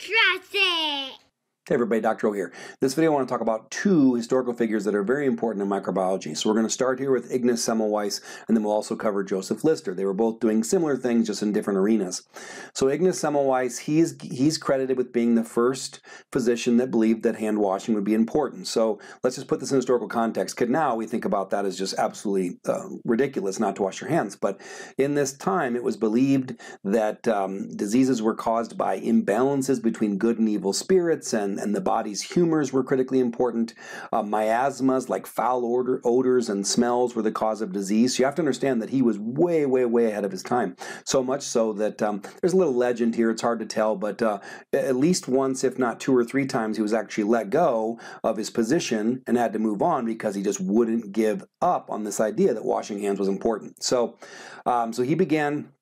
Trust it. Hey everybody, Dr. O here. This video I want to talk about two historical figures that are very important in microbiology. So we're going to start here with Ignaz Semmelweis and then we'll also cover Joseph Lister. They were both doing similar things just in different arenas. So Ignaz Semmelweis, he's, he's credited with being the first physician that believed that hand washing would be important. So let's just put this in historical context because now we think about that as just absolutely uh, ridiculous not to wash your hands. But in this time it was believed that um, diseases were caused by imbalances between good and evil spirits and and, the body's humors were critically important. Uh, miasmas, like foul odor, odors and smells, were the cause of disease. So you have to understand that he was way, way, way ahead of his time. So much so that um, there's a little legend here. It's hard to tell, but uh, at least once, if not two or three times, he was actually let go of his position and had to move on because he just wouldn't give up on this idea that washing hands was important. So, um, so he began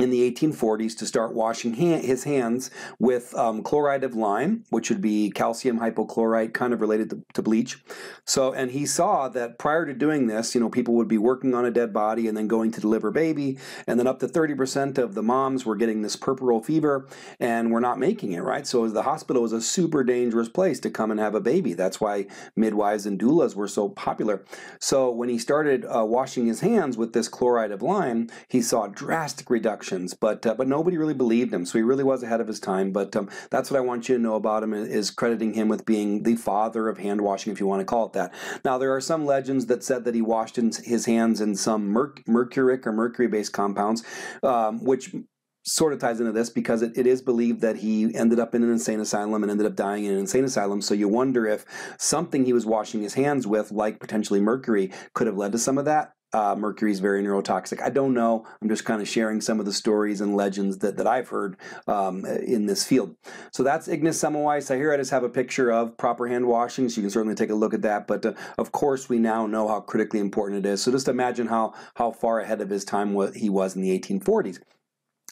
in the 1840s to start washing hand, his hands with um, chloride of lime, which would be calcium hypochlorite, kind of related to, to, bleach. So, and he saw that prior to doing this, you know, people would be working on a dead body and then going to deliver baby, and then up to 30% of the moms were getting this puerperal fever and were not making it, right? So the hospital was a super dangerous place to come and have a baby. That's why midwives and doulas were so popular. So when he started uh, washing his hands with this chloride of lime, he saw drastic reduction but uh, but nobody really believed him. So he really was ahead of his time. But um, that's what I want you to know about him is crediting him with being the father of hand washing, if you want to call it that. Now there are some legends that said that he washed his hands in some merc- mercuric or mercury-based compounds, um, which sort of ties into this because it, it is believed that he ended up in an insane asylum and ended up dying in an insane asylum. So you wonder if something he was washing his hands with, like potentially mercury, could have led to some of that uh, mercury is very neurotoxic. I don't know. I'm just kind of sharing some of the stories and legends that, that I've heard um, in this field. So that's Ignaz Semmelweis. I here I just have a picture of proper hand washing, so you can certainly take a look at that. But uh, of course, we now know how critically important it is. So just imagine how, how far ahead of his time what he was in the 1840s.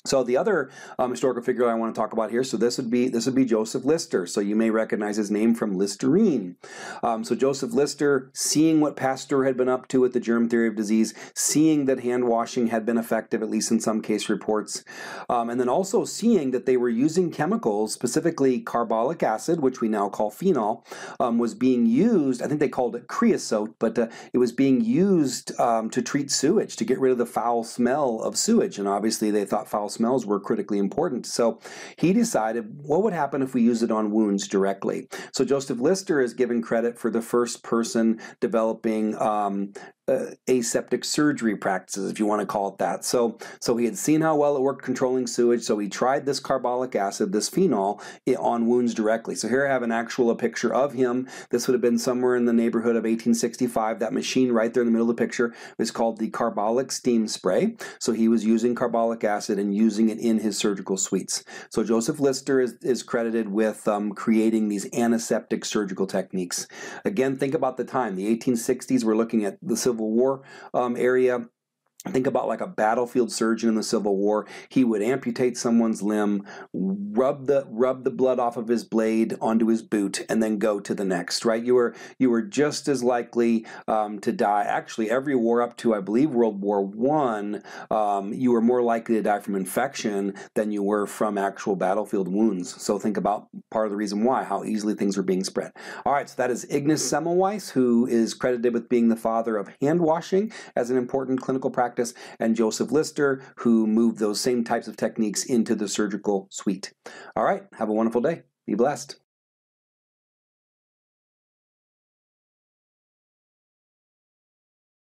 So the other um, historical figure I want to talk about here, so this would be this would be Joseph Lister. So you may recognize his name from Listerine. Um, so Joseph Lister, seeing what Pasteur had been up to with the germ theory of disease, seeing that hand washing had been effective, at least in some case reports, um, and then also seeing that they were using chemicals, specifically carbolic acid, which we now call phenol, um, was being used. I think they called it creosote, but uh, it was being used um, to treat sewage to get rid of the foul smell of sewage, and obviously they thought foul smells were critically important. So he decided what would happen if we use it on wounds directly. So Joseph Lister is given credit for the first person developing um, uh, aseptic surgery practices, if you want to call it that. So, so he had seen how well it worked controlling sewage, so he tried this carbolic acid, this phenol, on wounds directly. So here I have an actual picture of him. This would have been somewhere in the neighborhood of 1865. That machine right there in the middle of the picture is called the carbolic steam spray. So he was using carbolic acid and using it in his surgical suites. So Joseph Lister is, is credited with um, creating these antiseptic surgical techniques. Again, think about the time. The 1860s, we're looking at the Civil War um, area Think about like a battlefield surgeon in the Civil War. He would amputate someone's limb, rub the rub the blood off of his blade onto his boot, and then go to the next. Right? You were you were just as likely um, to die. Actually, every war up to I believe World War One, um, you were more likely to die from infection than you were from actual battlefield wounds. So think about part of the reason why how easily things are being spread. All right, so that is Ignaz Semmelweis, who is credited with being the father of hand washing as an important clinical practice practice, and Joseph Lister, who moved those same types of techniques into the surgical suite. All right, have a wonderful day. Be blessed.